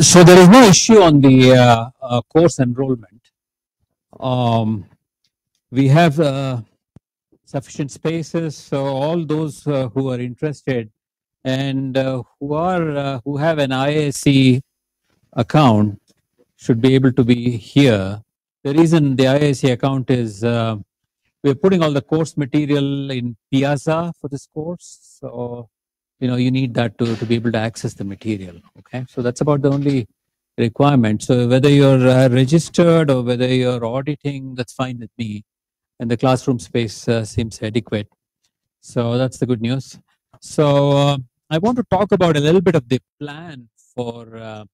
so there is no issue on the uh, uh, course enrollment. Um, we have uh, sufficient spaces, so all those uh, who are interested and uh, who are uh, who have an IISc account should be able to be here. The reason the IISc account is we're putting all the course material in Piazza for this course, so you know you need that to, to be able to access the material okay? So that's about the only requirement. So whether you're uh, registered or whether you're auditing that's fine with me. And the classroom space uh, seems adequate. So that's the good news. So uh, i want to talk about a little bit of the plan for uh,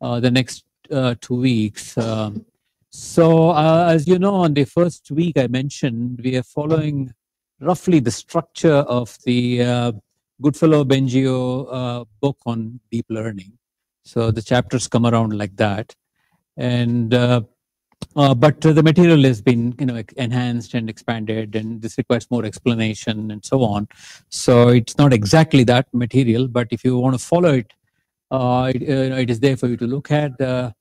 uh, the next uh, two weeks. Um, so as you know on the first week i mentioned we are following roughly the structure of the Goodfellow Bengio uh, book on deep learning. So the chapters come around like that, and uh, uh, but the material has been you know enhanced and expanded, and this requires more explanation and so on. So it's not exactly that material, but if you want to follow it, uh, it, uh, it is there for you to look at. Uh,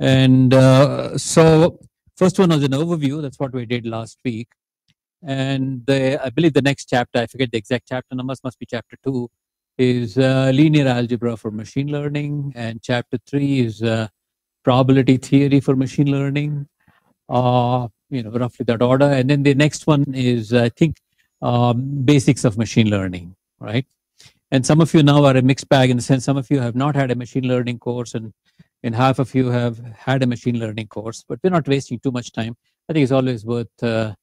and so first one was an overview. That's what we did last week and the, I believe the next chapter, I forget the exact chapter numbers, must be chapter two, is uh, linear algebra for machine learning, and chapter three is uh, probability theory for machine learning. Uh, you know, roughly that order, and then the next one is, I think, um, basics of machine learning, right? And some of you now are a mixed bag in the sense some of you have not had a machine learning course, and and half of you have had a machine learning course. But we're not wasting too much time. I think it's always worth uh,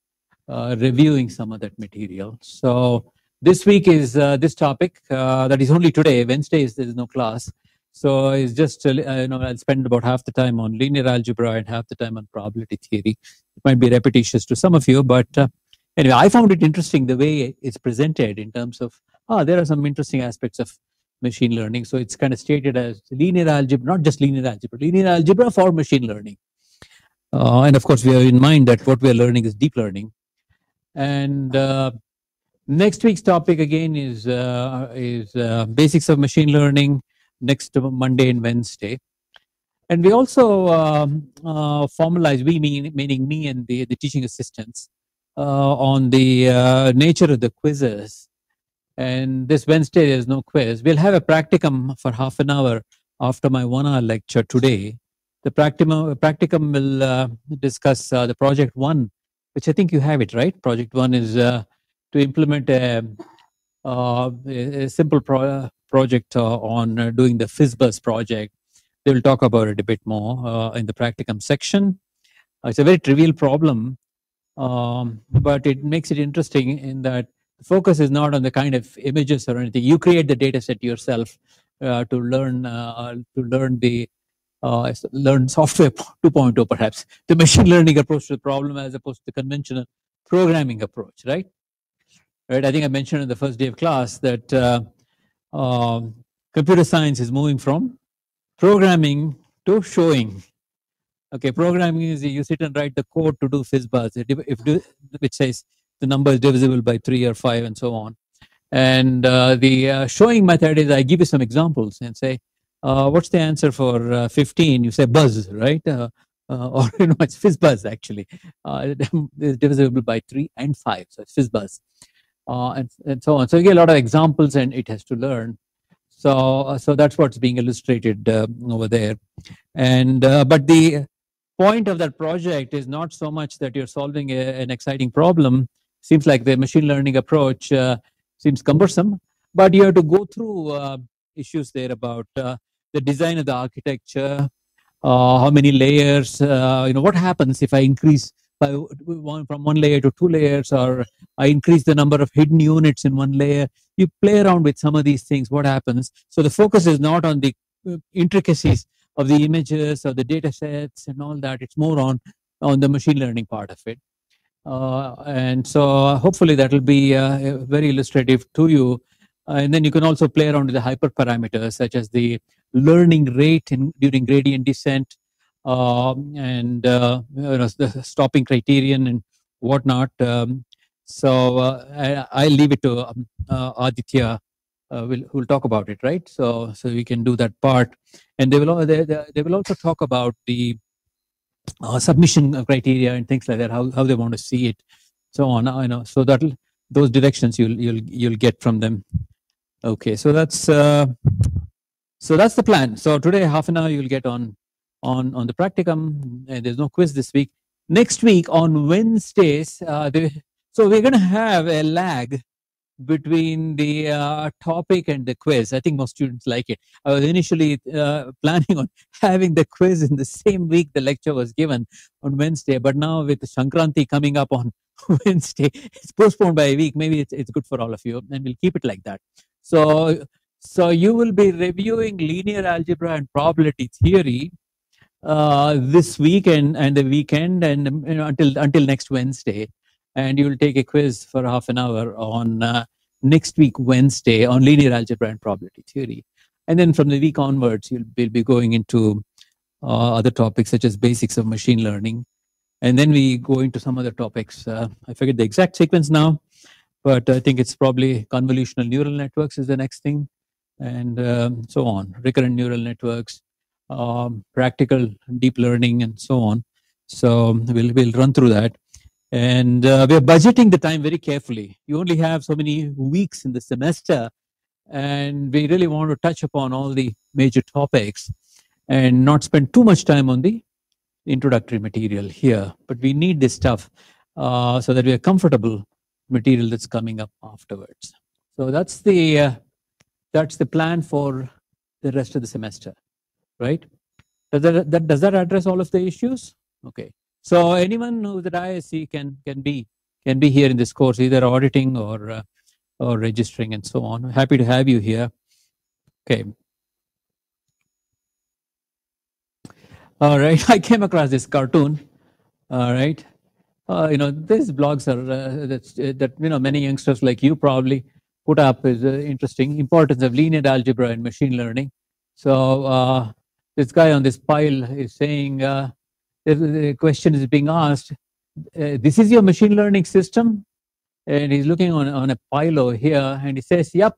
reviewing some of that material. So this week is uh, this topic uh, that is only today. Wednesday is there is no class. So it's just, uh, you know, I'll spend about half the time on linear algebra and half the time on probability theory. It might be repetitious to some of you, but uh, anyway, I found it interesting the way it's presented in terms of, ah, there are some interesting aspects of machine learning. So it's kind of stated as linear algebra, not just linear algebra, linear algebra for machine learning. Uh, and of course, we have in mind that what we are learning is deep learning. And uh, next week's topic again is uh, is uh, basics of machine learning next Monday and Wednesday. And we also um, uh, formalize, we mean, meaning me and the, the teaching assistants, uh, on the uh, nature of the quizzes. And this Wednesday, there's no quiz. We'll have a practicum for half an hour after my one hour lecture today. The practicum, practicum will discuss the project one which I think you have it right. Project one is uh, to implement a, uh, a simple pro project uh, on uh, doing the FizzBuzz project. They will talk about it a bit more uh, in the practicum section. it's a very trivial problem, um, but it makes it interesting in that the focus is not on the kind of images or anything. You create the data set yourself uh, to learn to learn the uh, learn software 2.0 perhaps. The machine learning approach to the problem as opposed to the conventional programming approach right? Right i think i mentioned in the first day of class that uh, um, computer science is moving from programming to showing. Okay programming is you sit and write the code to do fizzbuzz if which says the number is divisible by three or five and so on. And uh, the uh, showing method is i give you some examples and say uh, what's the answer for uh, 15? You say buzz, right? Uh, uh or you know, it's fizz buzz actually. Uh, it's divisible by three and five, so it's fizz buzz, uh, and and so on. So you get a lot of examples, and it has to learn. So so that's what's being illustrated over there, and but the point of that project is not so much that you're solving a, an exciting problem. Seems like the machine learning approach seems cumbersome, but you have to go through issues there about uh, the design of the architecture, uh, how many layers, uh, you know, what happens if I increase by one, from one layer to two layers, or I increase the number of hidden units in one layer. You play around with some of these things. What happens? So the focus is not on the uh, intricacies of the images or the data sets and all that. It's more on on the machine learning part of it. Uh, and so hopefully that will be uh, very illustrative to you and then you can also play around with the hyperparameters such as the learning rate in, during gradient descent um, and uh, you know, the stopping criterion and whatnot. Um, so uh, I, I leave it to um, uh, Aditya uh, will will talk about it, right? So so we can do that part, and they will they, they, will also talk about the submission criteria and things like that, how how they want to see it, so on. I know so that those directions you'll you'll you'll get from them. Okay, so that's uh, so that's the plan. So today half an hour you'll get on on on the practicum, and there's no quiz this week. Next week on Wednesdays, uh, they, so we're going to have a lag between the uh, topic and the quiz. I think most students like it. I was initially uh, planning on having the quiz in the same week the lecture was given on Wednesday, but now with Shankranti coming up on Wednesday, it's postponed by a week. Maybe it's, it's good for all of you, and we'll keep it like that. So, so you will be reviewing linear algebra and probability theory uh, this week and, the weekend and you know, until until next Wednesday and you will take a quiz for half an hour on uh, next week Wednesday on linear algebra and probability theory. And then from the week onwards, you'll be, be going into uh, other topics such as basics of machine learning. And then we go into some other topics. Uh, I forget the exact sequence now, but I think it's probably convolutional neural networks is the next thing, and um, so on. Recurrent neural networks, um, practical deep learning, and so on. So we'll we'll run through that and uh, we're budgeting the time very carefully. You only have so many weeks in the semester, and we really want to touch upon all the major topics and not spend too much time on the introductory material here. But we need this stuff uh, so that we are comfortable material that's coming up afterwards. So that's the uh, that's the plan for the rest of the semester, right? Does that, that does that address all of the issues? Okay. So anyone who's at ISC can can be can be here in this course, either auditing or uh, or registering and so on. Happy to have you here. Okay. All right. I came across this cartoon. All right. Uh, you know, these blogs are uh, uh, that you know many youngsters like you probably put up is uh, interesting. Importance of linear algebra in machine learning. So uh, this guy on this pile is saying uh, the, question is being asked, this is your machine learning system? And he's looking on, on a pile over here and he says, yep,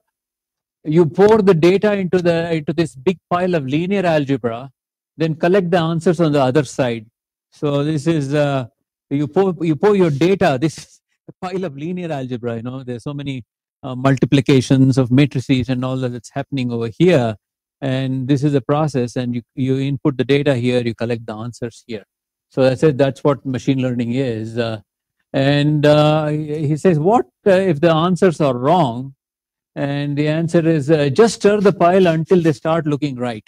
you pour the data into the into this big pile of linear algebra, then collect the answers on the other side. So this is uh, you pour you pour your data. This pile of linear algebra. You know, there's so many uh, multiplications of matrices and all that that's happening over here. And this is a process, and you you input the data here, you collect the answers here. So I said that's what machine learning is. Uh, and uh, he says, what uh, if the answers are wrong? And the answer is uh, just stir the pile until they start looking right.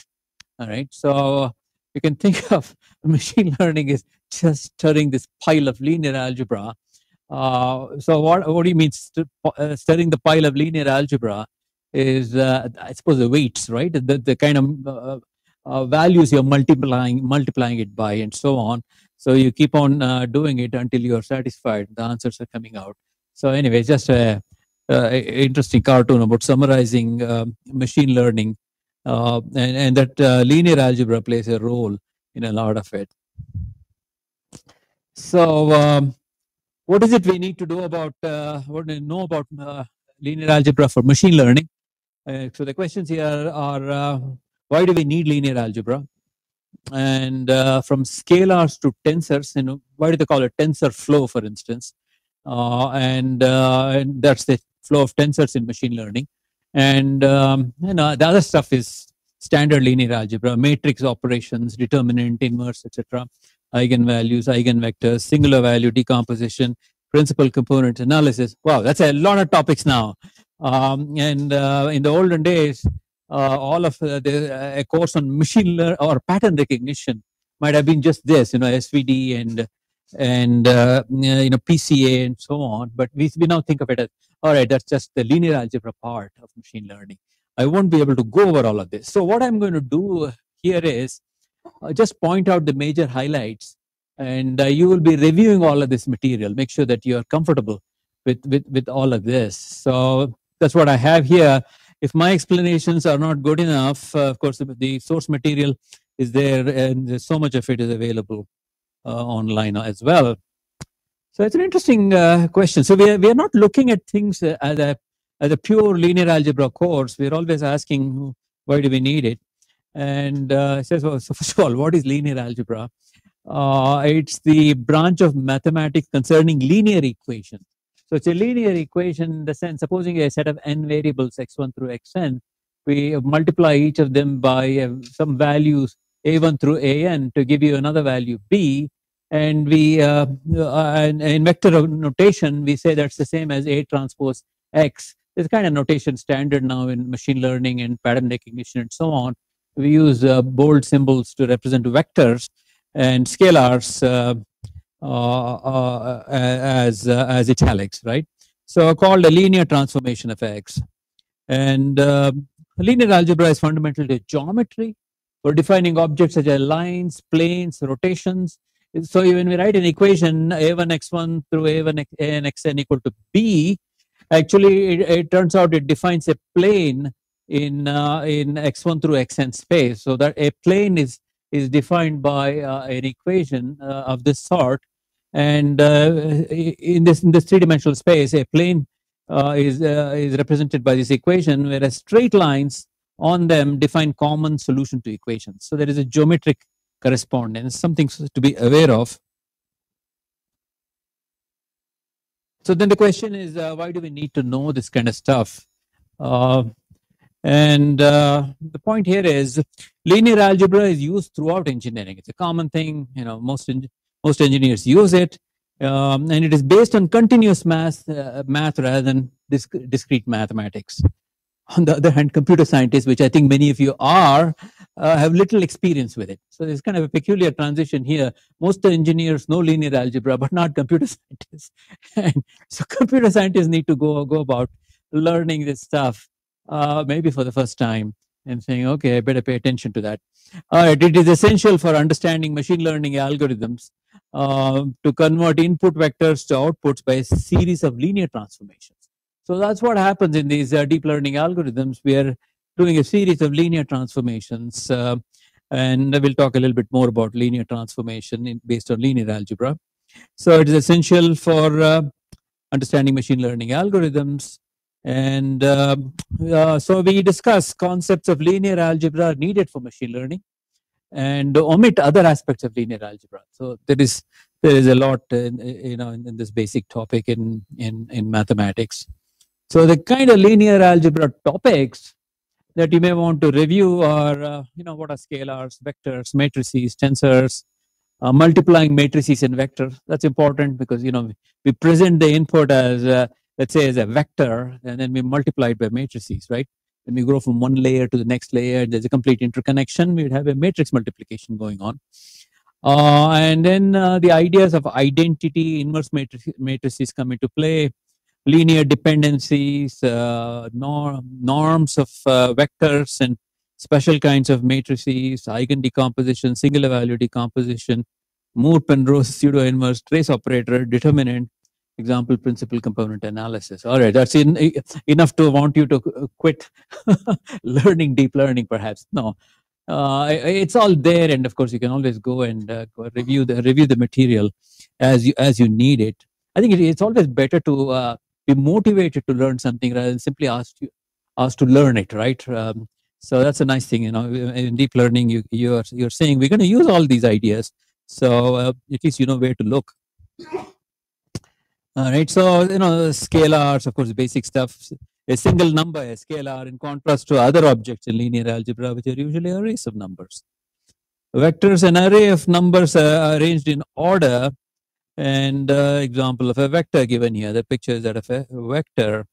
All right. So you can think of machine learning is just stirring this pile of linear algebra. Uh, so what, what do you mean? St- uh, stirring the pile of linear algebra is, uh, I suppose, the weights, right? The, the kind of uh, uh, values you're multiplying multiplying it by and so on. So you keep on uh, doing it until you're satisfied. The answers are coming out. So anyway just a, a interesting cartoon about summarizing machine learning and, and that linear algebra plays a role in a lot of it. So um, what is it we need to do about uh, what do know about linear algebra for machine learning so the questions here are why do we need linear algebra? And uh, from scalars to tensors, you know, why do they call it tensor flow, for instance? Uh, and, uh, and that's the flow of tensors in machine learning. And um, you know, the other stuff is standard linear algebra, matrix operations, determinant, inverse, etc., eigenvalues, eigenvectors, singular value decomposition, principal component analysis. Wow, that's a lot of topics now. Um, and uh, in the olden days, uh, all of uh, the, uh, a course on machine learning or pattern recognition might have been just this, you know, SVD and and uh, you know PCA and so on. But we we now think of it as all right. That's just the linear algebra part of machine learning. I won't be able to go over all of this. So what I'm going to do here is just point out the major highlights, and uh, you will be reviewing all of this material. Make sure that you are comfortable with with with all of this. So that's what I have here if my explanations are not good enough, uh, of course, the source material is there and so much of it is available uh, online as well. So it's an interesting uh, question. So we are, we are not looking at things uh, as a as a pure linear algebra course, we're always asking why do we need it? And uh, says, well, so first of all, what is linear algebra? Uh, it's the branch of mathematics concerning linear equations. So it's a linear equation in the sense, supposing a set of n variables x1 through xn, we multiply each of them by uh, some values a1 through an to give you another value b, and we uh, uh, in vector notation we say that's the same as a transpose x. It's kind of notation standard now in machine learning and pattern recognition and so on. We use uh, bold symbols to represent vectors and scalars uh, uh, uh, as as italics, right? So called a linear transformation of x. And linear algebra is fundamental to geometry for defining objects such as lines, planes, rotations. So when we write an equation a1x1 through a1 an xn equal to b, actually it, it, turns out it defines a plane in uh, in x1 through xn space. So that a plane is is defined by uh, an equation uh, of this sort, and uh, in this in this three dimensional space, a plane uh, is uh, is represented by this equation, whereas straight lines on them define common solution to equations. So there is a geometric correspondence, something to be aware of. So then the question is, why do we need to know this kind of stuff? Uh, and uh, the point here is linear algebra is used throughout engineering. It's a common thing, you know, most, most engineers use it. Um, and it is based on continuous math, uh, math rather than disc discrete mathematics. On the other hand, computer scientists, which I think many of you are, uh, have little experience with it. So there's kind of a peculiar transition here. Most engineers know linear algebra, but not computer scientists. and so computer scientists need to go, go about learning this stuff, uh, maybe for the first time and saying, okay, I better pay attention to that. All right, it is essential for understanding machine learning algorithms uh, to convert input vectors to outputs by a series of linear transformations. So that's what happens in these uh, deep learning algorithms. We are doing a series of linear transformations. Uh, and we'll talk a little bit more about linear transformation in, based on linear algebra. So it is essential for uh, understanding machine learning algorithms. And uh, uh, so we discuss concepts of linear algebra needed for machine learning and omit other aspects of linear algebra. So there is there is a lot in, you know in, in this basic topic in, in in mathematics. So the kind of linear algebra topics that you may want to review are uh, you know what are scalars, vectors, matrices, tensors, uh, multiplying matrices and vectors. That's important because you know we present the input as uh, let's say as a vector and then we multiply it by matrices, right? when we go from one layer to the next layer, there's a complete interconnection. We'd have a matrix multiplication going on. Uh, and then uh, the ideas of identity, inverse matrices come into play, linear dependencies, uh, norm, norms of uh, vectors and special kinds of matrices, eigen decomposition, singular value decomposition, Moore-Penrose pseudo-inverse, trace operator, determinant, example principal component analysis. All right that's in, enough to want you to quit learning deep learning perhaps. No. Uh, it's all there and of course you can always go and uh, review the review the material as you as you need it. I think it, it's always better to uh, be motivated to learn something rather than simply ask you ask to learn it right? Um, so that's a nice thing you know in deep learning you you're you're saying we're going to use all these ideas. So uh, at least you know where to look all right, so you know scalars, of course, basic stuff. A single number, a scalar, in contrast to other objects in linear algebra, which are usually arrays of numbers. Vectors, an array of numbers uh, arranged in order. And uh, example of a vector given here. The picture is that of a vector.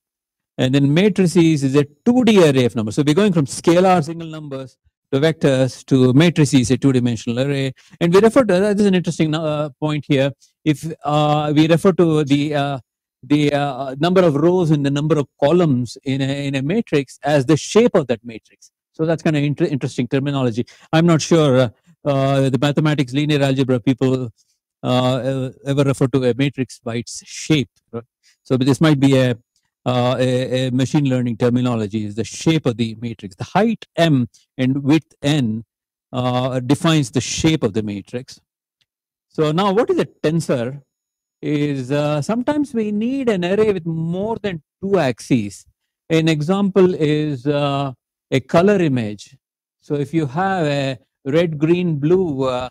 And then matrices is a 2D array of numbers. So we're going from scalar single numbers to vectors to matrices, a two-dimensional array. And we refer to, this is an interesting uh, point here, if uh, we refer to the uh, the uh, number of rows and the number of columns in a, in a matrix as the shape of that matrix. So that's kind of inter interesting terminology. I'm not sure uh, uh, the mathematics linear algebra people uh, ever refer to a matrix by its shape. Right? So this might be a uh, a, a, machine learning terminology is the shape of the matrix. The height m and width n uh, defines the shape of the matrix. So now what is a tensor? Is uh, sometimes we need an array with more than two axes An example is uh, a color image. So if you have a red, green, blue uh,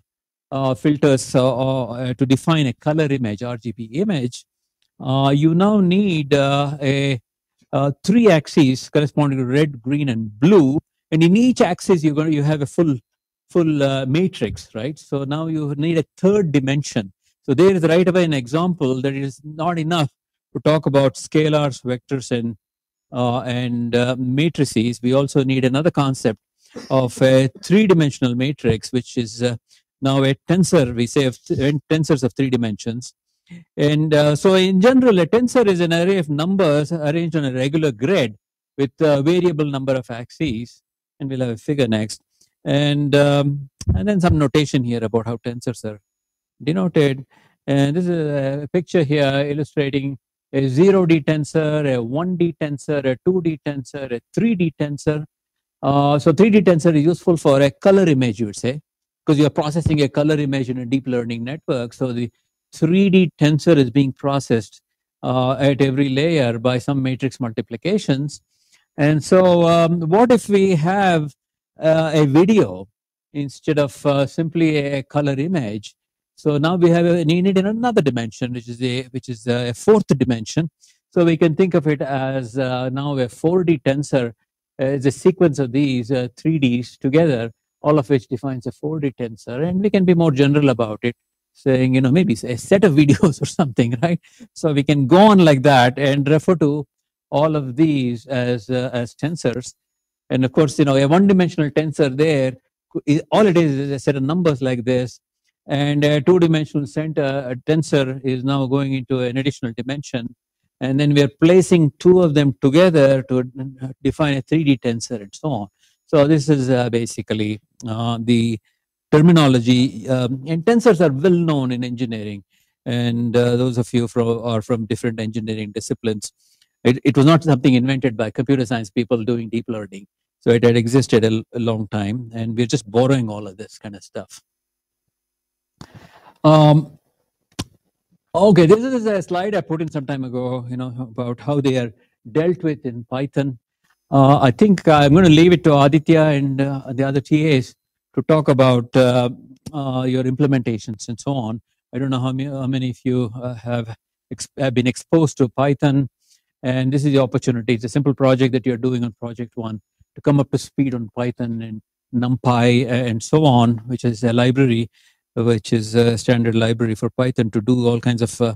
uh, filters uh, to define a color image, RGB image, you now need a three axes corresponding to red, green, and blue. And in each axis, you're going to, you have a full full uh, matrix, right? So now you need a third dimension. So there is right away an example that is not enough to talk about scalars, vectors, and uh, and uh, matrices. We also need another concept of a three-dimensional matrix, which is uh, now a tensor. We say of tensors of three dimensions. And uh, so in general, a tensor is an array of numbers arranged on a regular grid with a variable number of axes. And we'll have a figure next and um, and then some notation here about how tensors are denoted. And this is a picture here illustrating a 0D tensor, a 1D tensor, a 2D tensor, a 3D tensor. Uh, so 3D tensor is useful for a color image, you would say, because you're processing a color image in a deep learning network. So the 3D tensor is being processed uh, at every layer by some matrix multiplications. And so um, what if we have uh, a video instead of uh, simply a color image. So now we have a, need in another dimension, which is a which is a fourth dimension. So we can think of it as uh, now a 4D tensor is a sequence of these uh, 3Ds together, all of which defines a 4D tensor. And we can be more general about it, saying, you know, maybe a set of videos or something, right? So we can go on like that and refer to all of these as, uh, as tensors. And of course, you know, a one-dimensional tensor there, all it is is a set of numbers like this. And a two-dimensional center, a tensor is now going into an additional dimension. And then we are placing two of them together to define a 3D tensor and so on. So this is uh, basically uh, the terminology. Um, and tensors are well known in engineering. And uh, those of you from, are from different engineering disciplines. It, it was not something invented by computer science people doing deep learning. So it had existed a, a long time, and we're just borrowing all of this kind of stuff. Um, okay, this is a slide I put in some time ago, you know, about how they are dealt with in Python. Uh, I think I'm going to leave it to Aditya and uh, the other TAs to talk about uh, uh, your implementations and so on. I don't know how many, how many of you uh, have, have been exposed to Python, and this is the opportunity. It's a simple project that you're doing on project one to come up to speed on Python and NumPy and so on, which is a library, which is a standard library for Python to do all kinds of uh,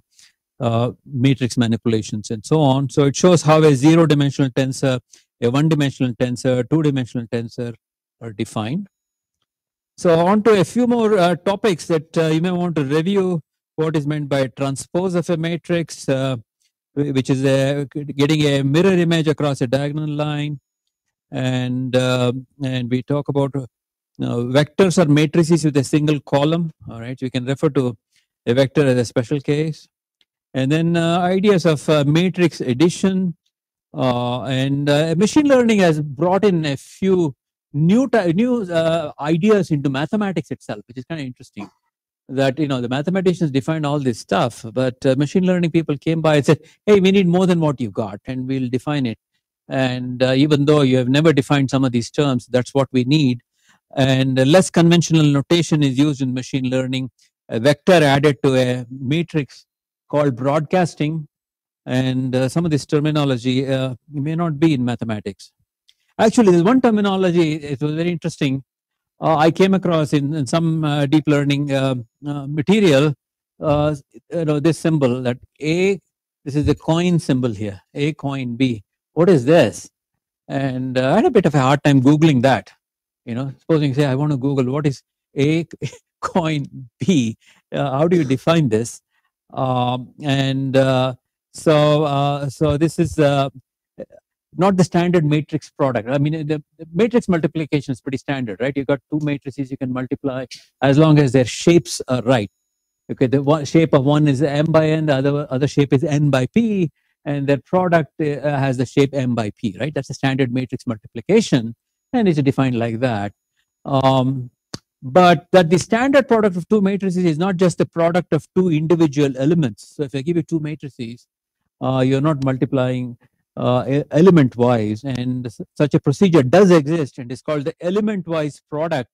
uh, matrix manipulations and so on. So it shows how a zero-dimensional tensor, a one-dimensional tensor, two-dimensional tensor are defined. So on to a few more uh, topics that uh, you may want to review. What is meant by transpose of a matrix, uh, which is a, getting a mirror image across a diagonal line, and uh, and we talk about uh, vectors or matrices with a single column. All right, you can refer to a vector as a special case, and then uh, ideas of uh, matrix addition, and machine learning has brought in a few new new ideas into mathematics itself, which is kind of interesting. That you know the mathematicians defined all this stuff, but machine learning people came by and said, "Hey, we need more than what you've got, and we'll define it." And uh, even though you have never defined some of these terms, that's what we need. And less conventional notation is used in machine learning. A vector added to a matrix called broadcasting. And uh, some of this terminology uh, may not be in mathematics. Actually, there's one terminology, it was very interesting. Uh, I came across in, in some uh, deep learning uh, material, you know, this symbol that A, this is the coin symbol here, A coin B what is this? And uh, I had a bit of a hard time Googling that. You know, supposing say I want to Google what is A coin B, uh, how do you define this? Um, and uh, so, uh, so this is uh, not the standard matrix product. I mean, the, the, matrix multiplication is pretty standard, right? You've got two matrices you can multiply as long as their shapes are right. Okay, the one shape of one is m by n, the other other shape is n by p, and their product uh, has the shape m by p, right? That's a standard matrix multiplication, and it's defined like that. Um, but that the standard product of two matrices is not just the product of two individual elements. So if I give you two matrices, uh, you're not multiplying uh, element wise and such a procedure does exist and it's called the element wise product.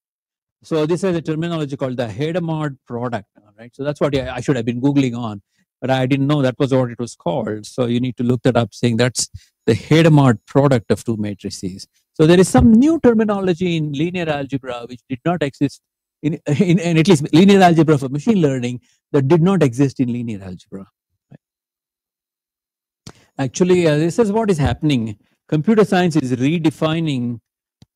So this is a terminology called the Hadamard product right? So that's what i should have been googling on but i didn't know that was what it was called. So you need to look that up saying that's the Hadamard product of two matrices. So there is some new terminology in linear algebra which did not exist in, in, in at least linear algebra for machine learning that did not exist in linear algebra Actually, uh, this is what is happening. Computer science is redefining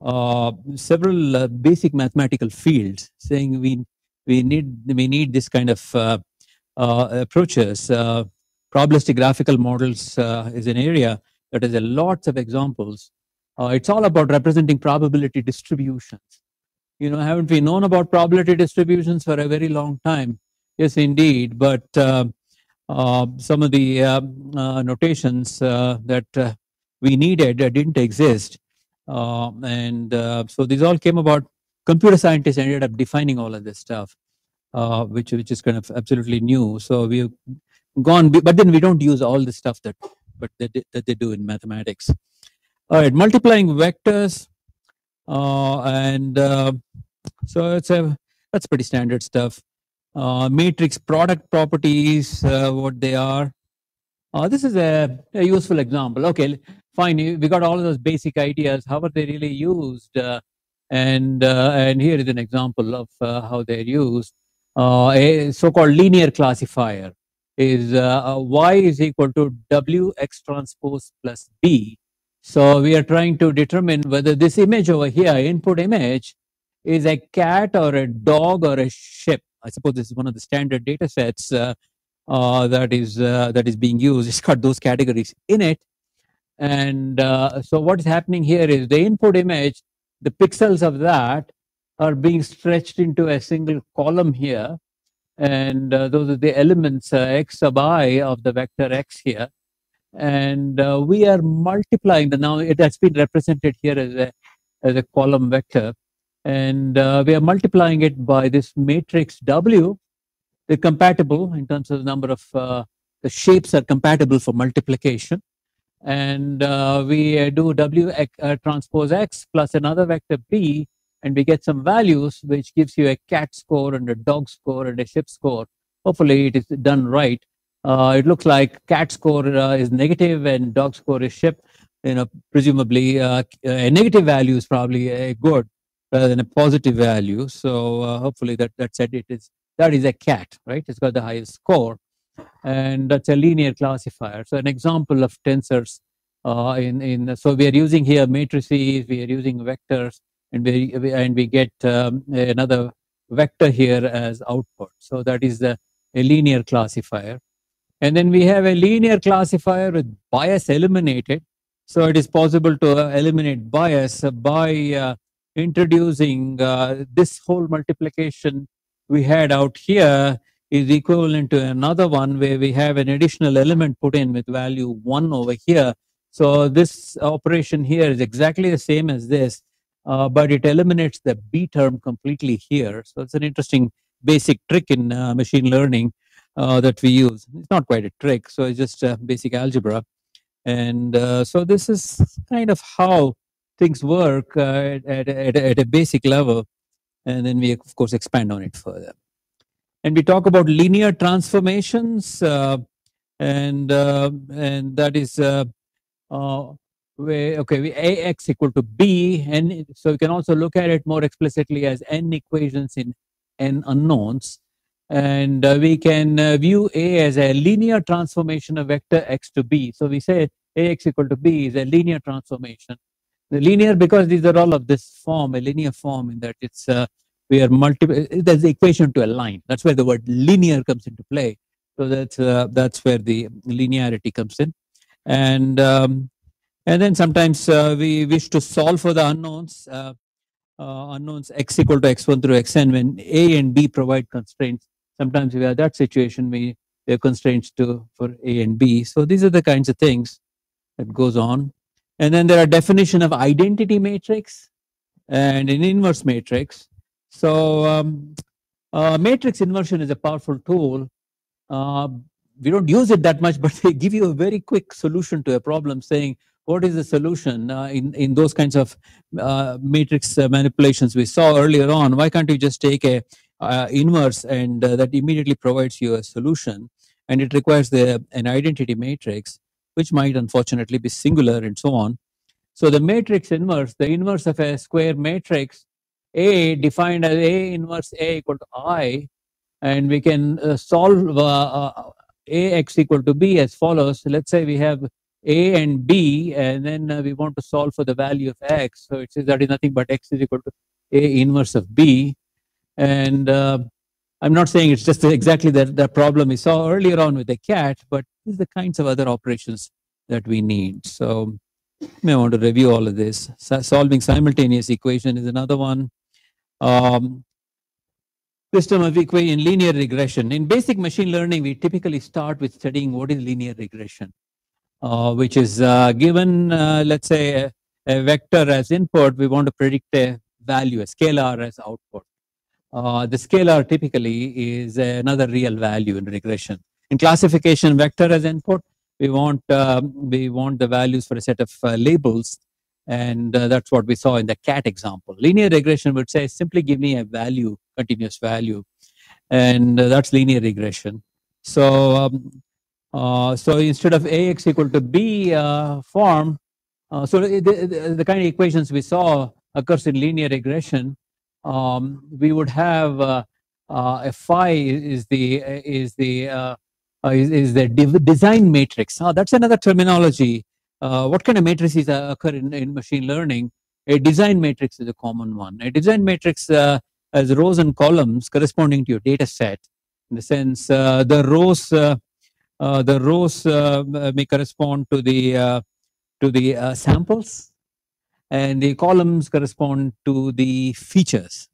uh, several uh, basic mathematical fields, saying we we need we need this kind of uh, uh, approaches. Uh, probabilistic graphical models is an area that has a lots of examples. it's all about representing probability distributions. You know, haven't we known about probability distributions for a very long time? Yes, indeed. But some of the um, uh, notations uh, that we needed didn't exist. and so these all came about. Computer scientists ended up defining all of this stuff, which which is kind of absolutely new. So we've gone, but then we don't use all the stuff that but they, that they do in mathematics. All right, multiplying vectors, uh, and uh, so it's a that's pretty standard stuff uh, matrix product properties, uh, what they are. Uh, this is a, a, useful example. Okay, fine. We got all those basic ideas. How are they really used? Uh, and uh, and here is an example of how they're used. a so-called linear classifier is y is equal to w x transpose plus b. So we are trying to determine whether this image over here, input image, is a cat or a dog or a ship I suppose this is one of the standard data sets uh, uh, that is uh, that is being used. It's got those categories in it. And uh, so what is happening here is the input image, the pixels of that are being stretched into a single column here. And uh, those are the elements x sub i of the vector x here. And we are multiplying the now it has been represented here as a as a column vector and uh, we are multiplying it by this matrix W. They're compatible in terms of the number of uh, the shapes are compatible for multiplication. And uh, we uh, do W uh, transpose X plus another vector B, and we get some values which gives you a cat score and a dog score and a ship score. Hopefully, it is done right. Uh, it looks like cat score is negative and dog score is ship. You know, presumably a negative value is probably a good rather than a positive value. So uh, hopefully that that said it is that is a cat, right? It's got the highest score, and that's a linear classifier. So an example of tensors uh, in in so we are using here matrices, we are using vectors, and we and we get um, another vector here as output. So that is the a linear classifier. And then we have a linear classifier with bias eliminated. So it is possible to eliminate bias by uh, introducing uh, this whole multiplication we had out here is equivalent to another one where we have an additional element put in with value 1 over here. So this operation here is exactly the same as this, uh, but it eliminates the B term completely here. So it's an interesting basic trick in uh, machine learning uh, that we use. It's not quite a trick, so it's just basic algebra. And uh, so this is kind of how things work uh, at, at, at, a basic level. And then we, of course, expand on it further. And we talk about linear transformations, uh, and uh, and that is uh, uh, where okay, we, ax equal to b, and so you can also look at it more explicitly as n equations in n unknowns, and uh, we can view a as a linear transformation of vector x to b. So we say ax equal to b is a linear transformation linear because these are all of this form, a linear form in that it's uh, we are multiple. There's the equation to a line. That's where the word linear comes into play. So that's uh, that's where the linearity comes in, and um, and then sometimes uh, we wish to solve for the unknowns. Uh, uh, unknowns x equal to x1 through xn when a and b provide constraints. Sometimes we have that situation we have constraints to for a and b. So these are the kinds of things that goes on. And then there are definition of identity matrix and an inverse matrix. So um, uh, matrix inversion is a powerful tool. Uh, we don't use it that much, but they give you a very quick solution to a problem saying, what is the solution uh, in, in those kinds of uh, matrix uh, manipulations we saw earlier on? Why can't you just take a uh, inverse and that immediately provides you a solution? And it requires the, an identity matrix, which might unfortunately be singular and so on. So the matrix inverse, the inverse of a square matrix, A defined as A inverse A equal to I, and we can uh, solve ax equal to b as follows. Let's say we have a and b, and then uh, we want to solve for the value of x. So it says that is nothing but x is equal to a inverse of b. And uh, I'm not saying it's just exactly that the problem we saw earlier on with the cat, but these are the kinds of other operations that we need. So you may want to review all of this. So solving simultaneous equation is another one. Um, system of equation linear regression. In basic machine learning, we typically start with studying what is linear regression, uh, which is uh, given, uh, let's say, a, a, vector as input, we want to predict a value, a scalar as output. Uh, the scalar typically is another real value in regression. In classification, vector as input, we want um, we want the values for a set of uh, labels and uh, that's what we saw in the cat example. Linear regression would say simply give me a value, continuous value, and uh, that's linear regression. So, um, uh, so instead of ax equal to b uh, form, uh, so the, the, the, kind of equations we saw occurs in linear regression. Um, we would have uh, a phi is the is the is, is the design matrix. Oh, that's another terminology uh, what kind of matrices occur in, in machine learning? A design matrix is a common one. A design matrix uh, has rows and columns corresponding to your data set. In the sense, uh, the rows uh, uh, the rows uh, may correspond to the to the samples, and the columns correspond to the features.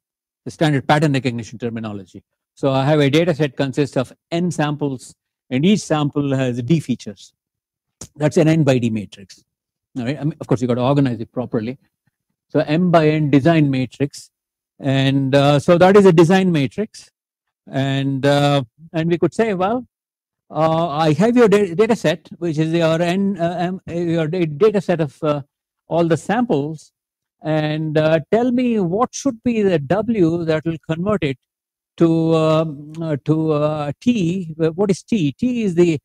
The standard pattern recognition terminology. So I have a data set consists of n samples, and each sample has d features. That's an n by d matrix. All right. I mean, of course, you got to organize it properly. So m by n design matrix, and uh, so that is a design matrix, and uh, and we could say, well, uh, I have your da data set, which is your n uh, m, your data set of uh, all the samples, and uh, tell me what should be the w that will convert it to um, to t. What is t? T is the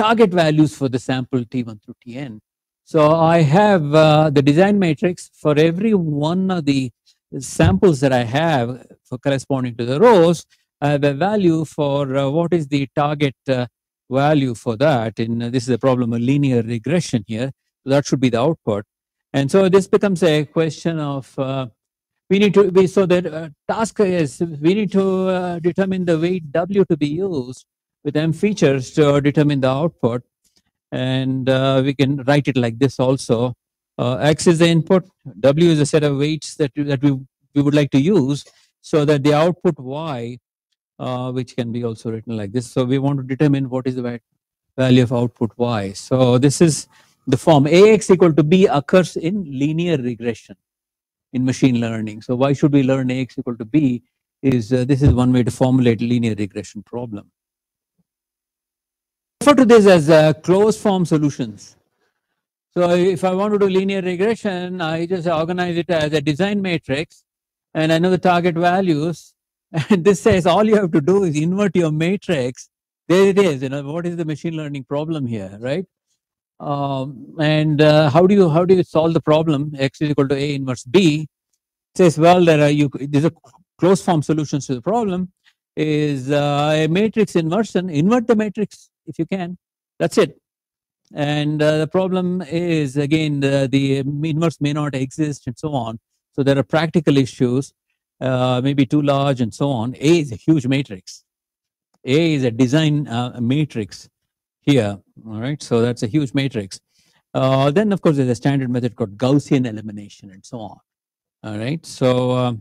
target values for the sample T1 through Tn. So I have uh, the design matrix for every one of the samples that I have for corresponding to the rows. I have a value for uh, what is the target uh, value for that. And this is a problem of linear regression here. So that should be the output. And so this becomes a question of uh, we need to be so that uh, task is we need to uh, determine the weight W to be used with m features to determine the output. And uh, we can write it like this also. Uh, x is the input, w is a set of weights that, that we, we would like to use so that the output y, uh, which can be also written like this. So we want to determine what is the value of output y. So this is the form ax equal to b occurs in linear regression in machine learning. So why should we learn ax equal to b is uh, this is one way to formulate linear regression problem refer to this as uh, closed form solutions. So if I want to do linear regression, I just organize it as a design matrix and I know the target values. And this says all you have to do is invert your matrix. There it is. You know what is the machine learning problem here, right? Um, and uh, how do you how do you solve the problem? X is equal to A inverse B. It says well there are you there's a closed form solutions to the problem is uh, a matrix inversion. Invert the matrix if you can. That's it. And uh, the problem is again the, the inverse may not exist and so on. So there are practical issues, uh, maybe too large and so on. A is a huge matrix. A is a design uh, matrix here. All right, so that's a huge matrix. Uh, then of course there's a standard method called Gaussian elimination and so on. All right, so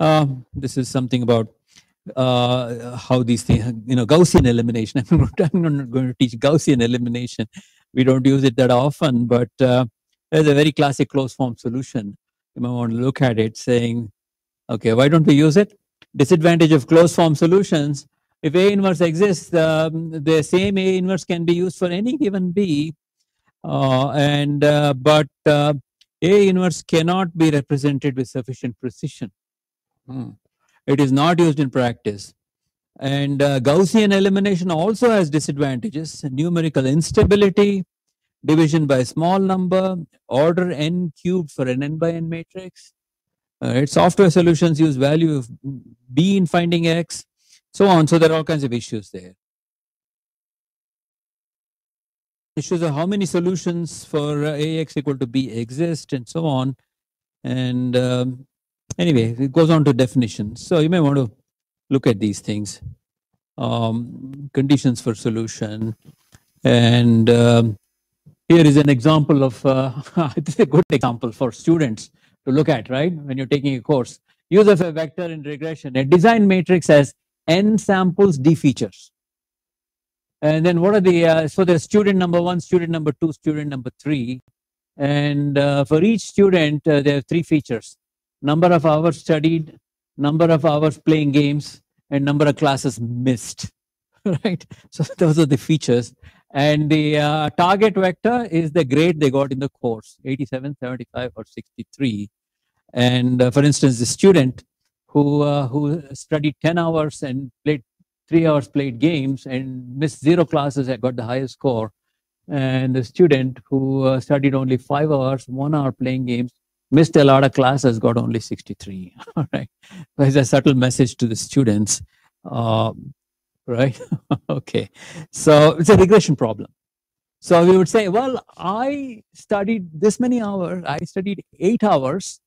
um this is something about uh, how these things, you know, Gaussian elimination. I'm not, I'm not going to teach Gaussian elimination. We don't use it that often, but uh, there's a very classic closed form solution. You might want to look at it saying, okay, why don't we use it? Disadvantage of closed form solutions. If A inverse exists, um, the same A inverse can be used for any given B, uh, and uh, but uh, A inverse cannot be represented with sufficient precision. Hmm. It is not used in practice. And uh, Gaussian elimination also has disadvantages, numerical instability, division by small number, order n cubed for an n by n matrix. Uh, software solutions use value of b in finding x, so on. So there are all kinds of issues there. Issues of how many solutions for uh, ax equal to b exist and so on. And um, anyway, it goes on to definitions. So you may want to look at these things. Um, conditions for solution. And um, here is an example of, uh, is a good example for students to look at, right? When you're taking a course. Use of a vector in regression. A design matrix has n samples, d features. And then what are the, uh, so there's student number one, student number two, student number three. And uh, for each student, uh, there are three features. Number of hours studied, number of hours playing games, and number of classes missed, right? So those are the features. And the uh, target vector is the grade they got in the course, 87, 75, or 63. And uh, for instance, the student who uh, who studied 10 hours and played three hours played games and missed zero classes and got the highest score. And the student who uh, studied only five hours one hour playing games missed a lot of classes got only 63 all right. There's a subtle message to the students um, right? Okay. So it's a regression problem. So we would say well i studied this many hours i studied eight hours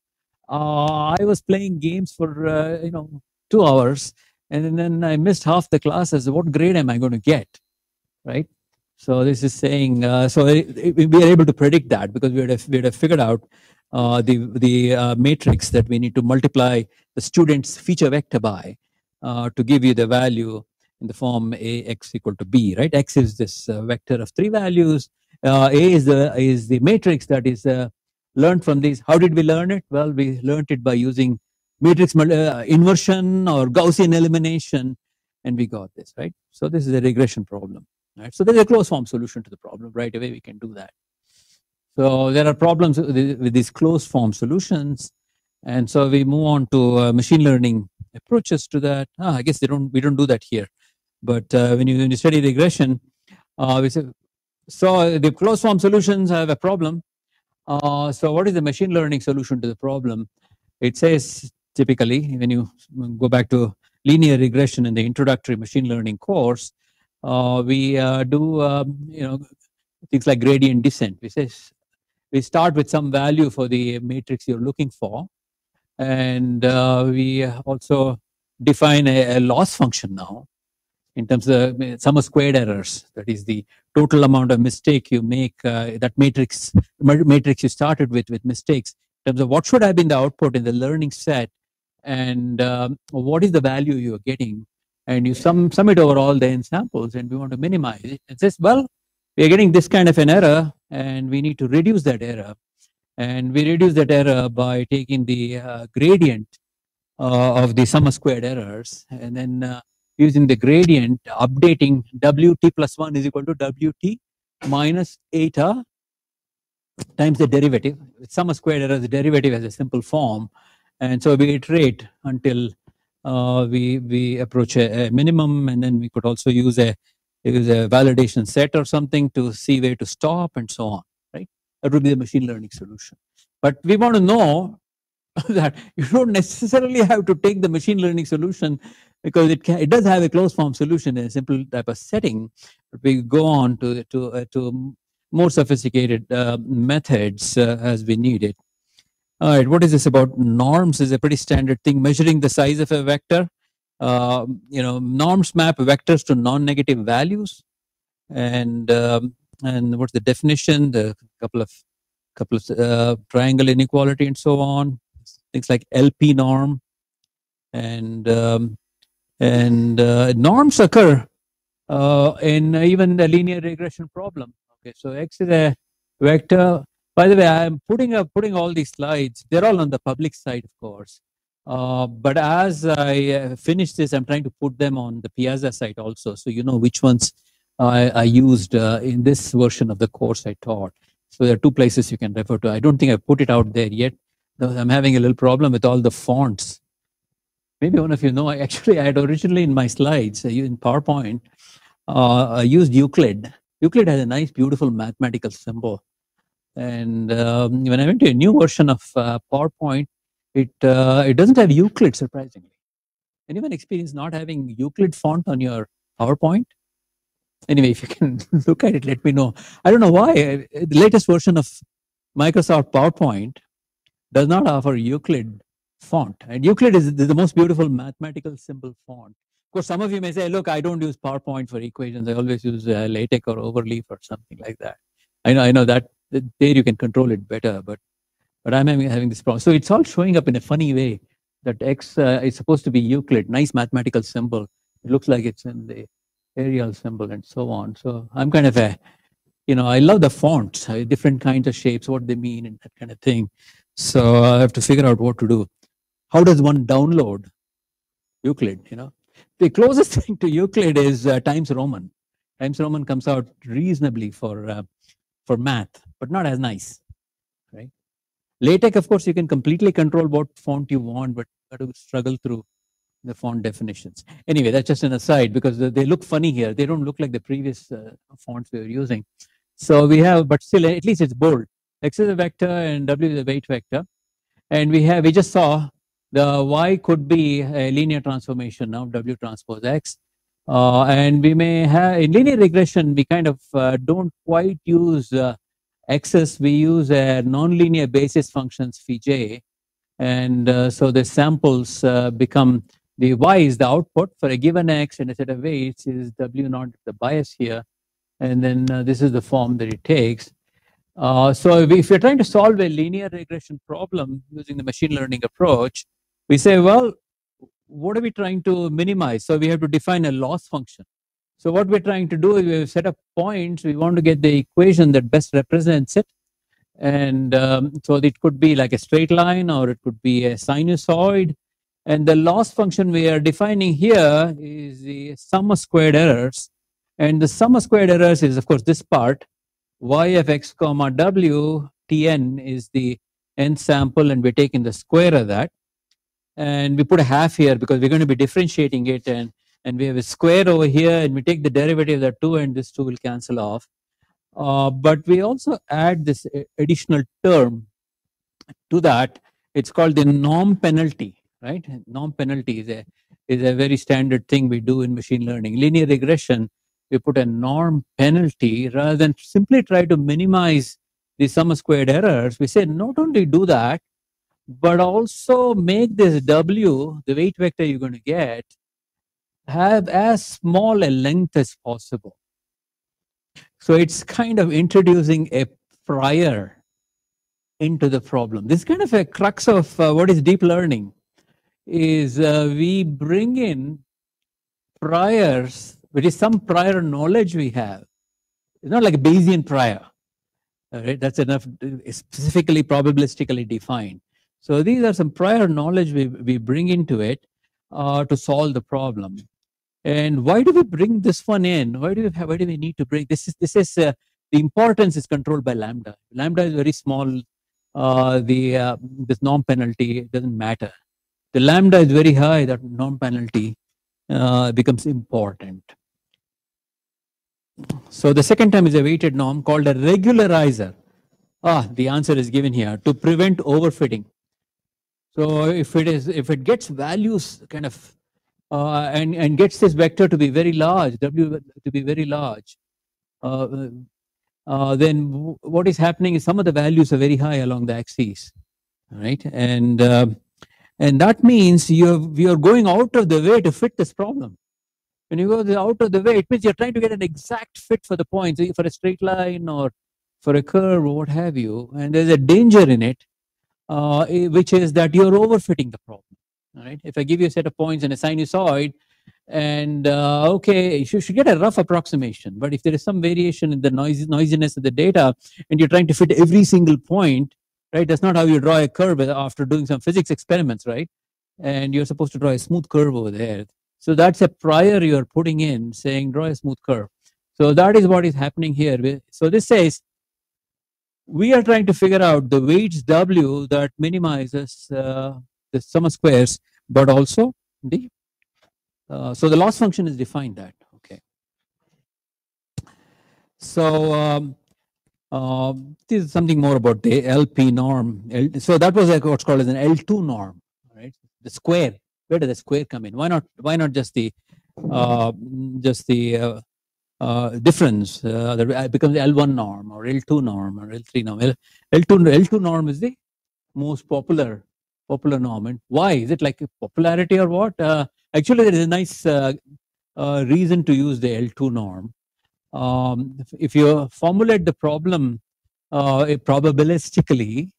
uh, I was playing games for uh, you know two hours, and then I missed half the classes. What grade am I going to get? Right. So this is saying. Uh, so it, it, we are able to predict that because we would have, we figured out uh, the the uh, matrix that we need to multiply the student's feature vector by uh, to give you the value in the form a x equal to b. Right. X is this vector of three values. a is the is the matrix that is learned from these. How did we learn it? Well, we learned it by using matrix uh, inversion or Gaussian elimination, and we got this, right? So this is a regression problem, right? So there's a closed form solution to the problem. Right away, we can do that. So there are problems with these closed form solutions, and so we move on to uh, machine learning approaches to that. Ah, I guess they don't. We don't do that here, but uh, when you when you study regression, uh, we say so the closed form solutions have a problem uh, so what is the machine learning solution to the problem? It says typically when you go back to linear regression in the introductory machine learning course, uh, we uh, do um, you know things like gradient descent. We say we start with some value for the matrix you're looking for, and uh, we also define a, a loss function now in terms of the sum of squared errors. That is the total amount of mistake you make. Uh, that matrix matrix you started with with mistakes. In terms of what should have been the output in the learning set, and um, what is the value you are getting, and you sum sum it over all the samples, and we want to minimize it. It says, well, we are getting this kind of an error, and we need to reduce that error, and we reduce that error by taking the uh, gradient uh, of the sum of squared errors, and then uh, using the gradient, updating Wt plus 1 is equal to Wt minus eta times the derivative. Sum of squared error, the derivative has a simple form. And so we iterate until uh, we, we approach a, a, minimum and then we could also use a, use a validation set or something to see where to stop and so on, right? That would be the machine learning solution. But we want to know that you don't necessarily have to take the machine learning solution because it can, it does have a closed form solution in a simple type of setting. But we go on to to uh, to more sophisticated uh, methods uh, as we need it. All right, what is this about? Norms is a pretty standard thing, measuring the size of a vector. Uh, you know, norms map vectors to non-negative values, and um, and what's the definition? The couple of couple of uh, triangle inequality and so on. Things like LP norm, and um, and uh, norms occur uh, in even the linear regression problem. Okay, so X is a vector. By the way, I'm putting up putting all these slides. They're all on the public side, of course. Uh, but as I uh, finish this, I'm trying to put them on the Piazza site also, so you know which ones I, I used uh, in this version of the course I taught. So there are two places you can refer to. I don't think I put it out there yet. I'm having a little problem with all the fonts. Maybe one of you know, I actually I had originally in my slides uh, in PowerPoint, uh, I used Euclid. Euclid has a nice, beautiful mathematical symbol. And um, when I went to a new version of uh, PowerPoint, it uh, it doesn't have Euclid, surprisingly. Anyone experience not having Euclid font on your PowerPoint? Anyway, if you can look at it, let me know. I don't know why. Uh, the latest version of Microsoft PowerPoint does not offer Euclid font. And Euclid is the most beautiful mathematical symbol font. Of course, some of you may say, look, I don't use PowerPoint for equations. I always use uh, LaTeX or Overleaf or something like that. I know, I know that there you can control it better, but but I'm having, having this problem. So it's all showing up in a funny way that X uh, is supposed to be Euclid, nice mathematical symbol. It looks like it's in the Arial symbol and so on. So I'm kind of a, you know, I love the fonts, uh, different kinds of shapes, what they mean and that kind of thing. So I have to figure out what to do. How does one download Euclid, you know? The closest thing to Euclid is uh, Times Roman. Times Roman comes out reasonably for uh, for math, but not as nice, right? LaTeX, of course, you can completely control what font you want, but you have to struggle through the font definitions. Anyway, that's just an aside because they look funny here. They don't look like the previous uh, fonts we were using. So we have, but still, at least it's bold. X is a vector and W is a weight vector. And we have, we just saw the Y could be a linear transformation of W transpose X. Uh, and we may have, in linear regression, we kind of uh, don't quite use uh, X's, we use a nonlinear basis functions phi j. And uh, so the samples uh, become the y is the output for a given x and a set of weights is w naught the bias here. And then uh, this is the form that it takes. Uh, so if, you're trying to solve a linear regression problem using the machine learning approach, we say, well, what are we trying to minimize? So we have to define a loss function. So what we're trying to do is we have set up points. We want to get the equation that best represents it. And um, so it could be like a straight line or it could be a sinusoid and the loss function we are defining here is the sum of squared errors. And the sum of squared errors is, of course, this part. Y of x comma w tn is the n sample, and we're taking the square of that. And we put a half here because we're going to be differentiating it. And, and we have a square over here, and we take the derivative of that 2, and this 2 will cancel off. Uh, but we also add this additional term to that. It's called the norm penalty right? Norm penalty is a, is a very standard thing we do in machine learning. Linear regression, we put a norm penalty rather than simply try to minimize the sum of squared errors. We say not only do that, but also make this W, the weight vector you're going to get, have as small a length as possible. So it's kind of introducing a prior into the problem. This is kind of a crux of uh, what is deep learning is uh, we bring in priors, which is some prior knowledge we have. It's not like a Bayesian prior. Right? That's enough specifically probabilistically defined. So these are some prior knowledge we, we bring into it uh, to solve the problem. And why do we bring this one in? Why do we have, why do we need to bring this? Is this is uh, the importance is controlled by lambda. Lambda is very small. Uh, the uh, this norm penalty doesn't matter the lambda is very high, that norm penalty uh, becomes important. So the second term is a weighted norm called a regularizer. Ah, the answer is given here to prevent overfitting. So if it is, if it gets values kind of, uh, and and gets this vector to be very large, w to be very large, uh, uh, then what is happening is some of the values are very high along the axes, right? And uh, and that means you you're going out of the way to fit this problem. When you go out of the way, it means you're trying to get an exact fit for the points, for a straight line or for a curve or what have you. And there's a danger in it, uh, which is that you're overfitting the problem. Right? If I give you a set of points and a sinusoid, and uh, okay, you should get a rough approximation. But if there is some variation in the noise, noisiness of the data, and you're trying to fit every single point, right? That's not how you draw a curve after doing some physics experiments, right? and you're supposed to draw a smooth curve over there. So that's a prior you're putting in saying draw a smooth curve. So that is what is happening here. So this says we are trying to figure out the weights W that minimizes uh, the sum of squares, but also the, uh, so the loss function is defined that, okay. So um, uh, this is something more about the LP norm. L, so that was like what's called as an L2 norm, right? The square, where does the square come in? Why not, why not just the, uh, just the uh, uh, difference uh, that becomes the L1 norm or L2 norm or L3 norm. L, L2 L2 norm is the most popular popular norm. And why is it like popularity or what? Uh, actually, there is a nice uh, reason to use the L2 norm. Um, if, you formulate the problem probabilistically,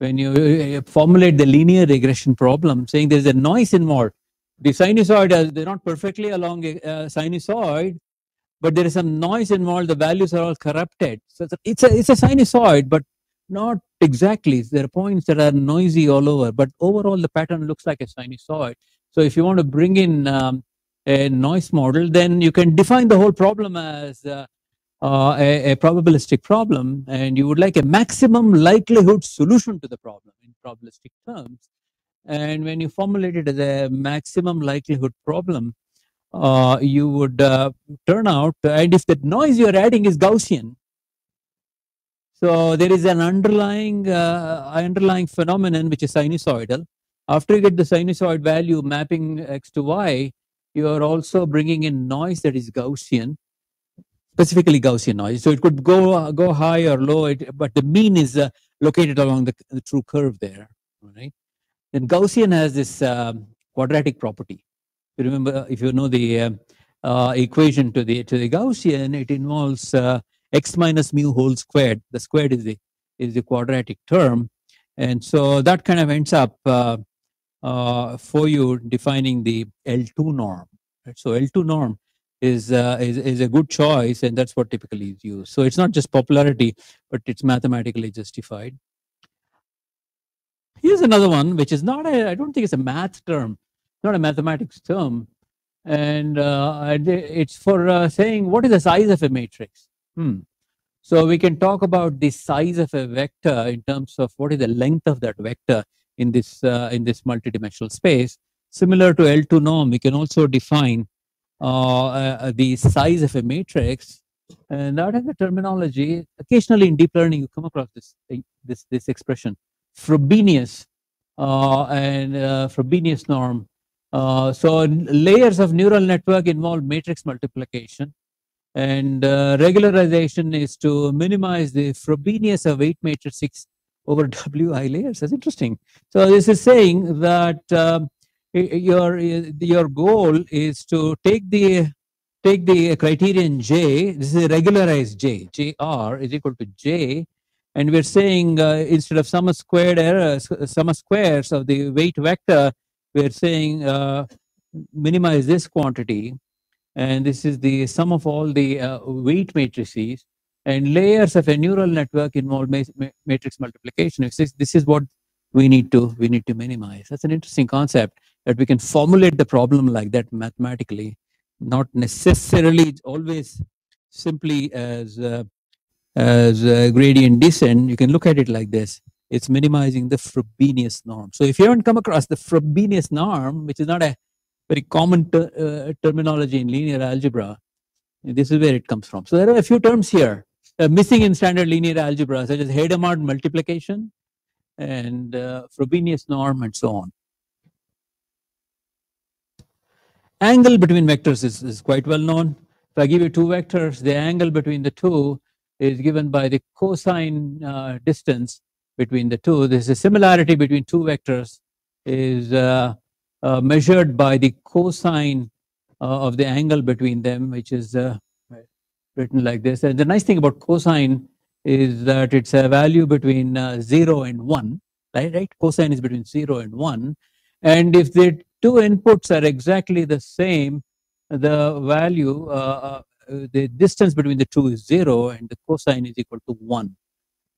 when you formulate the linear regression problem, saying there's a noise involved, the sinusoid, they're not perfectly along a, a sinusoid, but there is some noise involved. The values are all corrupted. So it's a, it's a sinusoid, but not exactly. There are points that are noisy all over, but overall the pattern looks like a sinusoid. So if you want to bring in um, a noise model, then you can define the whole problem as uh, uh, a, a, probabilistic problem, and you would like a maximum likelihood solution to the problem in probabilistic terms. And when you formulate it as a maximum likelihood problem, uh, you would uh, turn out, and if the noise you're adding is Gaussian, so there is an underlying uh, underlying phenomenon which is sinusoidal. After you get the sinusoid value mapping x to y, you are also bringing in noise that is Gaussian, specifically Gaussian noise. So it could go go high or low, it, but the mean is uh, located along the, the, true curve there, right? And Gaussian has this um, quadratic property you remember, if you know the uh, uh, equation to the to the Gaussian, it involves uh, x minus mu whole squared. The squared is the is the quadratic term, and so that kind of ends up uh, uh, for you defining the L2 norm. Right? So L2 norm is, uh, is is a good choice, and that's what typically is used. So it's not just popularity, but it's mathematically justified. Here's another one, which is not a, I don't think it's a math term, not a mathematics term. And uh, it's for uh, saying what is the size of a matrix. Hmm. So we can talk about the size of a vector in terms of what is the length of that vector in this uh, in this multidimensional space. Similar to L2 norm, we can also define uh, uh, the size of a matrix, and that is the terminology. Occasionally in deep learning, you come across this this this expression, Frobenius, uh, and Frobenius norm uh, so layers of neural network involve matrix multiplication and uh, regularization is to minimize the Frobenius of weight matrix over WI layers. That's interesting. So this is saying that um, your your goal is to take the take the criterion J. This is a regularized J. JR is equal to J, and we're saying uh, instead of sum of squared errors, sum of squares of the weight vector, we're saying uh, minimize this quantity and this is the sum of all the uh, weight matrices and layers of a neural network involve ma matrix multiplication this, this is what we need to we need to minimize that's an interesting concept that we can formulate the problem like that mathematically not necessarily always simply as uh, as gradient descent you can look at it like this it's minimizing the Frobenius norm. So if you haven't come across the Frobenius norm, which is not a very common ter uh, terminology in linear algebra, this is where it comes from. So there are a few terms here uh, missing in standard linear algebra, such as Hadamard multiplication and uh, Frobenius norm and so on. Angle between vectors is, is quite well known. If I give you two vectors, the angle between the two is given by the cosine uh, distance between the two. There's a similarity between two vectors is uh, uh, measured by the cosine uh, of the angle between them, which is uh, written like this. And the nice thing about cosine is that it's a value between uh, 0 and 1, right? right? Cosine is between 0 and 1. And if the two inputs are exactly the same, the value, uh, the distance between the two is 0 and the cosine is equal to 1.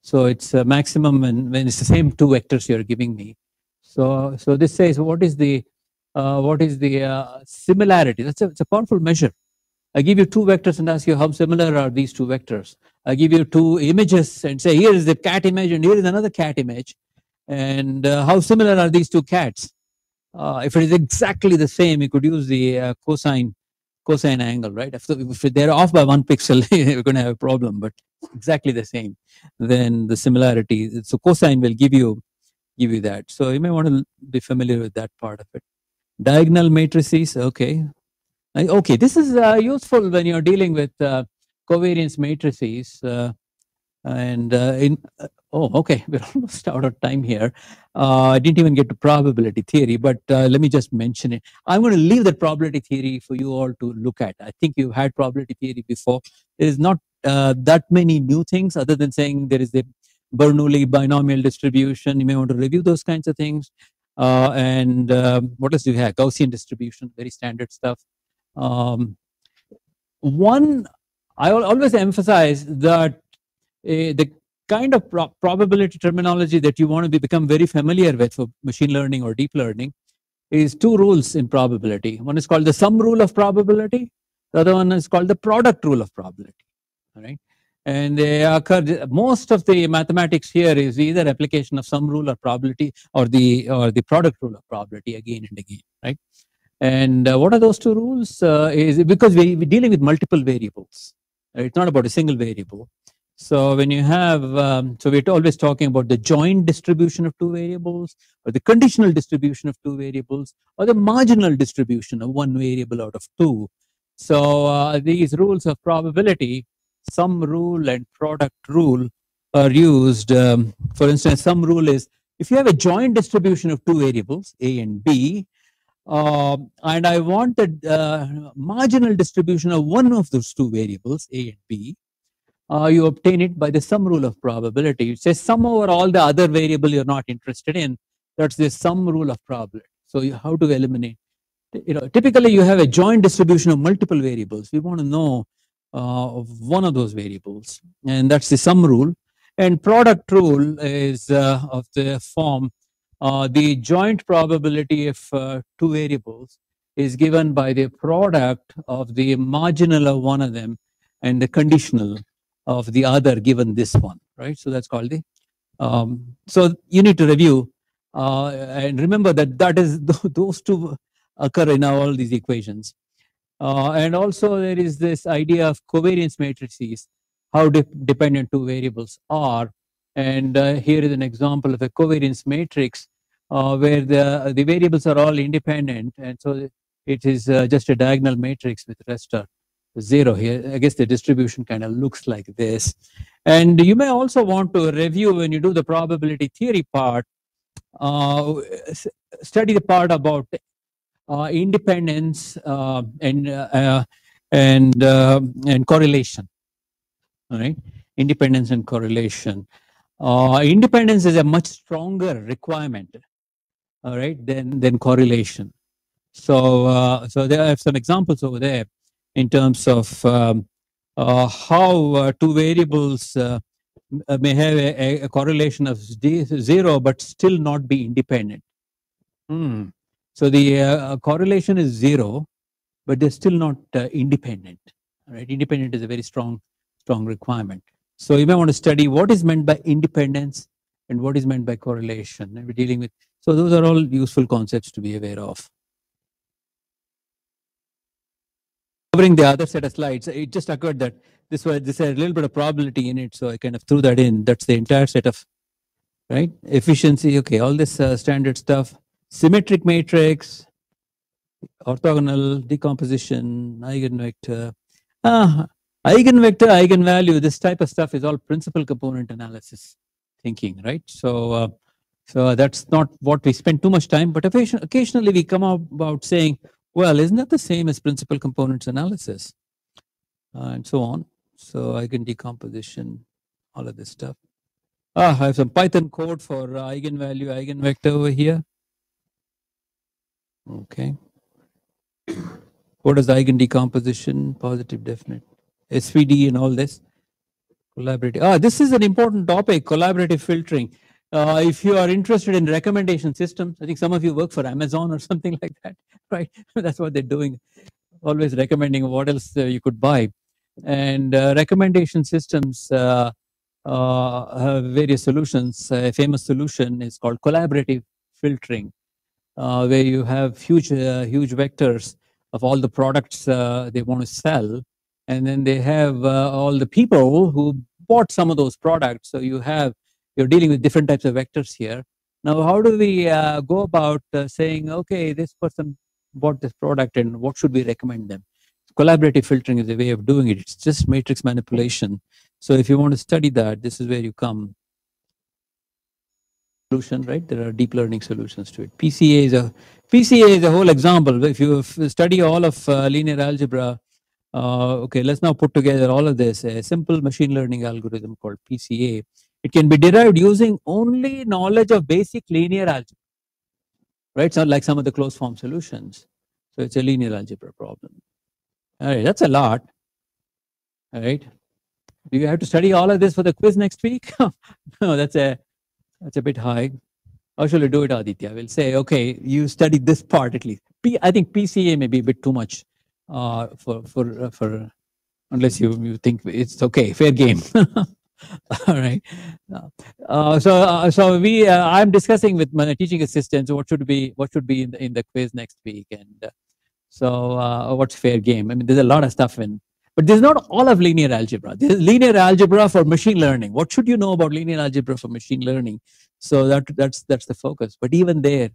So it's a maximum when, when it's the same two vectors you're giving me. So, so this says what is the uh, what is the uh, similarity? That's a, it's a powerful measure. I give you two vectors and ask you how similar are these two vectors. I give you two images and say here is the cat image and here is another cat image, and uh, how similar are these two cats? Uh, if it is exactly the same, you could use the uh, cosine cosine angle, right? If, if they're off by one pixel, you're going to have a problem. But exactly the same, then the similarity. So cosine will give you give you that. So you may want to be familiar with that part of it. Diagonal matrices, okay. Okay, this is uh, useful when you're dealing with uh, covariance matrices. Uh, and uh, in oh, okay, we're almost out of time here. Uh, I didn't even get to probability theory, but let me just mention it. I'm going to leave the probability theory for you all to look at. I think you've had probability theory before. There is not that many new things other than saying there is the Bernoulli binomial distribution. You may want to review those kinds of things. Uh, and um, what else do you have? Gaussian distribution, very standard stuff. Um, one, I always emphasize that uh, the kind of pro probability terminology that you want to be, become very familiar with for machine learning or deep learning is two rules in probability. One is called the sum rule of probability. The other one is called the product rule of probability. All right and they occur most of the mathematics here is either application of sum rule or probability or the or the product rule of probability again and again right and uh, what are those two rules uh, is because we, we're dealing with multiple variables right? it's not about a single variable so when you have um, so we're always talking about the joint distribution of two variables or the conditional distribution of two variables or the marginal distribution of one variable out of two so uh, these rules of probability sum rule and product rule are used. Um, for instance, sum rule is if you have a joint distribution of two variables, A and B, uh, and I want the uh, marginal distribution of one of those two variables, A and B, uh, you obtain it by the sum rule of probability. It says sum over all the other variable you're not interested in. That's the sum rule of probability. So you, how to eliminate? You know, typically you have a joint distribution of multiple variables. We want to know uh, one of those variables. And that's the sum rule. And product rule is uh, of the form uh, the joint probability of two variables is given by the product of the marginal of one of them and the conditional of the other given this one, right? So that's called the, um, so you need to review uh, and remember that that is those two occur in all these equations. Uh, and also there is this idea of covariance matrices, how de dependent two variables are. And uh, here is an example of a covariance matrix uh, where the, the variables are all independent. And so it is uh, just a diagonal matrix with rest restor. 0 here. I guess the distribution kind of looks like this. And you may also want to review when you do the probability theory part, uh, study the part about uh, independence uh, and uh, and uh, and correlation. All right, independence and correlation. Uh, independence is a much stronger requirement. All right, than than correlation. So so there are some examples over there in terms of um, uh, how uh, two variables uh, may have a, a, correlation of zero but still not be independent. Hmm. So the uh, correlation is zero, but they're still not uh, independent. Right? Independent is a very strong, strong requirement. So you may want to study what is meant by independence and what is meant by correlation. And we're dealing with so those are all useful concepts to be aware of. Covering the other set of slides, it just occurred that this was this had a little bit of probability in it, so I kind of threw that in. That's the entire set of right efficiency. Okay, all this uh, standard stuff symmetric matrix, orthogonal decomposition, eigenvector. Ah, eigenvector, eigenvalue, this type of stuff is all principal component analysis thinking, right? So, uh, so that's not what we spend too much time, but occasionally we come out about saying, well, isn't that the same as principal components analysis? Uh, and so on. So eigen decomposition, all of this stuff. Ah, I have some Python code for uh, eigenvalue, eigenvector over here. Okay. What is eigen decomposition, positive definite, SVD and all this? Collaborative. Ah, this is an important topic, collaborative filtering. Uh, if you are interested in recommendation systems, I think some of you work for Amazon or something like that, right? That's what they're doing, always recommending what else uh, you could buy. And uh, recommendation systems uh, uh, have various solutions. A famous solution is called collaborative filtering, uh, where you have huge, huge vectors of all the products they want to sell. And then they have all the people who bought some of those products. So you have you're dealing with different types of vectors here. Now, how do we uh, go about uh, saying, okay, this person bought this product and what should we recommend them? Collaborative filtering is a way of doing it. It's just matrix manipulation. So if you want to study that, this is where you come. Solution, right? There are deep learning solutions to it. PCA is a PCA is a whole example. If you study all of uh, linear algebra, uh, okay, let's now put together all of this. A simple machine learning algorithm called PCA it can be derived using only knowledge of basic linear algebra, right? So like some of the closed form solutions. So it's a linear algebra problem. All right, that's a lot. All right. Do you have to study all of this for the quiz next week? no, that's a that's a bit high. How shall we do it, Aditya? We'll say, okay, you study this part at least. P, I think PCA may be a bit too much uh, for for uh, for unless you you think it's okay, fair game. all right. Uh, so uh, so we uh, i'm discussing with my teaching assistants what should be what should be in the, in the quiz next week. And uh, so uh, what's fair game? I mean there's a lot of stuff in but this is not all of linear algebra. This is linear algebra for machine learning. What should you know about linear algebra for machine learning? So that that's that's the focus. But even there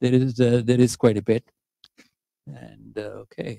there is uh, there is quite a bit. And okay